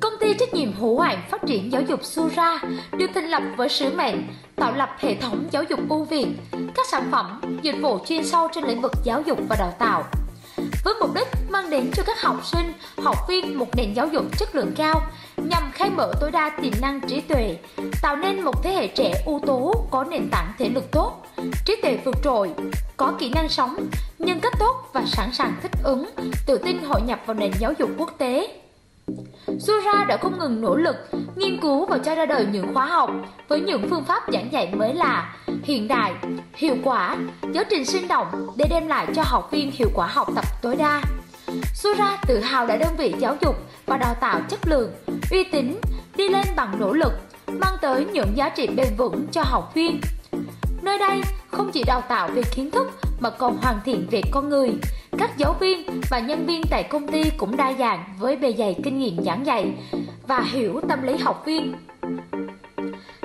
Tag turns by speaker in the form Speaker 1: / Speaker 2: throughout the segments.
Speaker 1: Công ty trách nhiệm hữu hạn phát triển giáo dục Sura được thành lập với sứ mệnh tạo lập hệ thống giáo dục ưu việt, các sản phẩm, dịch vụ chuyên sâu trên lĩnh vực giáo dục và đào tạo. Với mục đích mang đến cho các học sinh, học viên một nền giáo dục chất lượng cao nhằm khai mở tối đa tiềm năng trí tuệ, tạo nên một thế hệ trẻ ưu tú có nền tảng thể lực tốt, trí tuệ vượt trội, có kỹ năng sống, nhân cách tốt và sẵn sàng thích ứng, tự tin hội nhập vào nền giáo dục quốc tế. Sura đã không ngừng nỗ lực, nghiên cứu và cho ra đời những khóa học với những phương pháp giảng dạy mới lạ, hiện đại, hiệu quả, giáo trình sinh động để đem lại cho học viên hiệu quả học tập tối đa. Sura tự hào là đơn vị giáo dục và đào tạo chất lượng, uy tín, đi lên bằng nỗ lực, mang tới những giá trị bền vững cho học viên. Nơi đây không chỉ đào tạo về kiến thức mà còn hoàn thiện về con người. Các giáo viên và nhân viên tại công ty cũng đa dạng với bề dày kinh nghiệm giảng dạy và hiểu tâm lý học viên.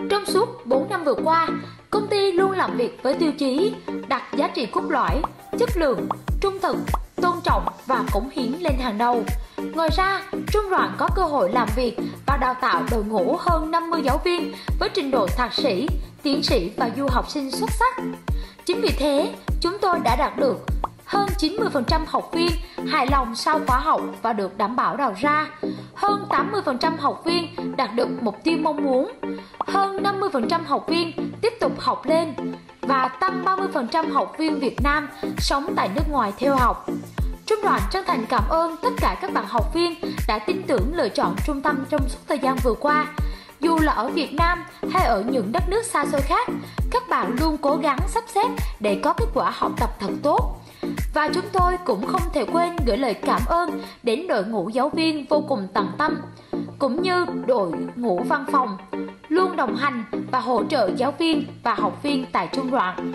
Speaker 1: Trong suốt 4 năm vừa qua, công ty luôn làm việc với tiêu chí đặt giá trị cốt lõi, chất lượng, trung thực, tôn trọng và cống hiến lên hàng đầu. Ngoài ra, Trung đoàn có cơ hội làm việc và đào tạo đội ngũ hơn 50 giáo viên với trình độ thạc sĩ, tiến sĩ và du học sinh xuất sắc. Chính vì thế, chúng tôi đã đạt được hơn 90% học viên hài lòng sau khóa học và được đảm bảo đầu ra. Hơn 80% học viên đạt được mục tiêu mong muốn. Hơn 50% học viên tiếp tục học lên và tăng 30% học viên Việt Nam sống tại nước ngoài theo học. Trung đoàn chân thành cảm ơn tất cả các bạn học viên đã tin tưởng lựa chọn trung tâm trong suốt thời gian vừa qua. Dù là ở Việt Nam hay ở những đất nước xa xôi khác, các bạn luôn cố gắng sắp xếp để có kết quả học tập thật tốt. Và chúng tôi cũng không thể quên gửi lời cảm ơn đến đội ngũ giáo viên vô cùng tận tâm, cũng như đội ngũ văn phòng, luôn đồng hành và hỗ trợ giáo viên và học viên tại trung đoàn.